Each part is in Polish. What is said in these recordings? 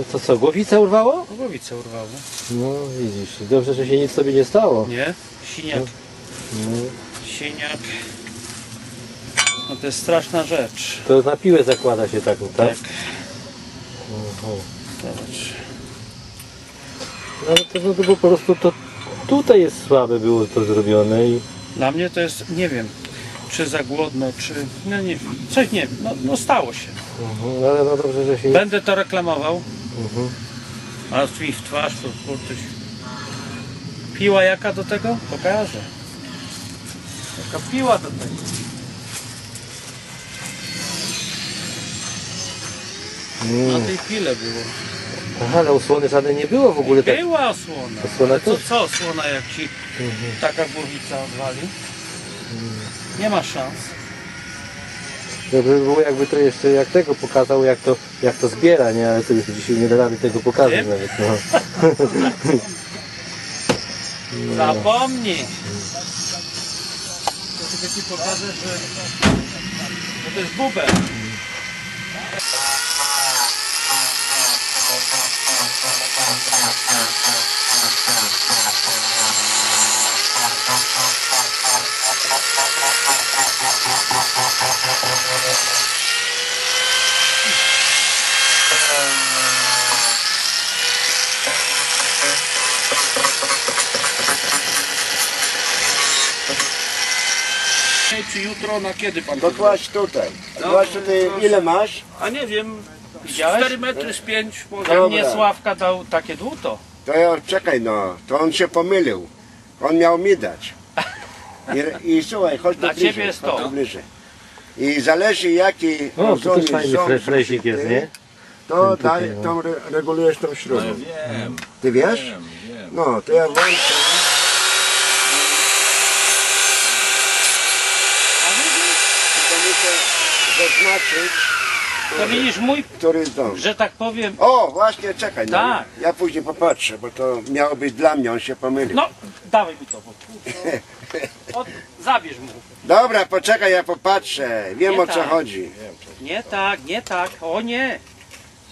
No to co, głowicę urwało? Głowicę urwało. No widzisz, dobrze, że się nic sobie nie stało. Nie? Siniak. No, Siniak. No to jest straszna rzecz. to na piłę zakłada się taką, tak? Tak. Oho. Zobacz. No to, no, to po prostu to tutaj jest słabe było to zrobione i Dla mnie to jest, nie wiem, czy za głodno, czy, no nie wiem, coś nie wiem, no, no stało się. mhm, no, ale no dobrze, że się. Będę to reklamował, Mhm. a w twarz to kurczę. Piła jaka do tego? Pokażę. Jaka piła do tego? Na Mm. tej pile było. Aha, ale osłony żadnej nie było w ogóle tak. Była osłona. Osłona Ale to też? co osłona jak ci Mhm. taka głowica odwali? Nie ma szans. Dobrze by było jakby to jeszcze jak tego pokazał, jak to, jak to zbiera, nie? Ale to już dzisiaj nie da rady tego pokazać nawet. No. Zapomnij. To tylko ci pokażę, że, że to jest bubel. Czy jutro, na kiedy pan To kładź tutaj. Kładź tutaj, ile masz? A nie wiem, Widziałeś? 4 metry z 5, może Dobra. mnie Sławka dał takie dłuto. To ja, czekaj no, to on się pomylił. On miał mi dać. I, i słuchaj, chodź tu Dla bliżej. ciebie jest chodź to. tu bliżej. I zależy jaki O, to ozony też fajny są fre- fresik jest, nie? To daj, no. tą re, regulujesz tą śrubą. Wiem, Ty wiesz? wiem, wiem. No, to ja włączę. To muszę zaznaczyć, To widzisz mój, który dom. że tak powiem, O, właśnie, czekaj. No, Tak. Ja później popatrzę, bo to miało być dla mnie, on się pomylił. no dawaj mi to, bo kurczę, od, zabierz mu. Dobra, poczekaj, ja popatrzę. Wiem Nie o co tak. chodzi. Nie tak, nie tak, o nie.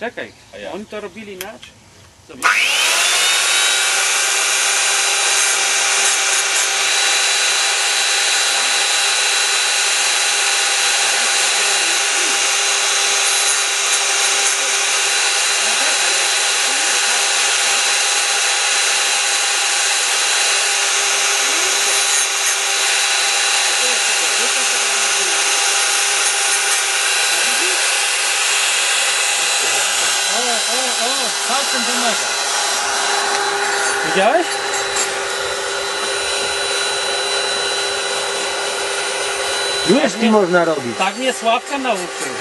Czekaj, oni to robili inaczej. Zobacz. O, o, o, palcem pomaga. Widziałeś? Nóżki można robić. Tak mnie Sławka nauczył.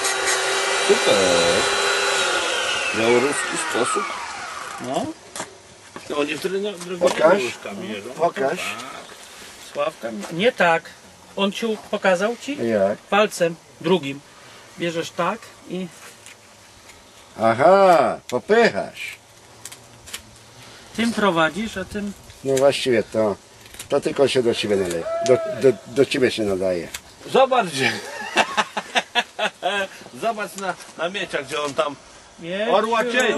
Super. Białoruski sposób. No, No oni wtedy na Pokaż. jeżdżą. Pokaż. Sławka. Nie tak. On ci pokazał ci? Jak? Palcem drugim. Bierzesz tak i Aha, popychasz. tym prowadzisz, a tym No właściwie to, to tylko się do ciebie nadaje. Do, do, do ciebie się nadaje. Zobacz gdzie. Zobacz na, na mieczach, gdzie on tam Nie. Orła cień.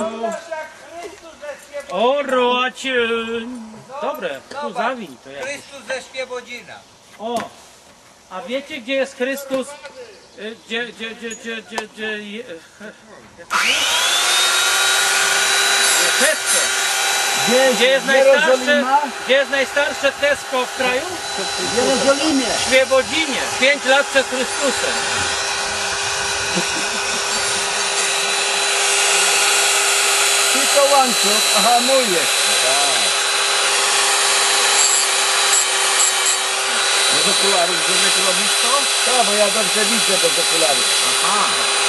Orła cień. Dobre, tu zawiń to jak. Chrystus ze Świebodzina. O! A wiecie gdzie jest Chrystus? Gdzie, gdzie, gdzie, gdzie, gdzie, gdzie je- jak to jest? Tesco. Gdzie jest najstarsze, gdzie jest najstarsze Tesco w kraju? W Jerozolimie. W Świebodzinie. 5 lat przed Chrystusem. Tylko łańcuch, aha, mój jest. bez okularów, żeby robić to? Tak, bo ja dobrze widzę bez okularów. Aha.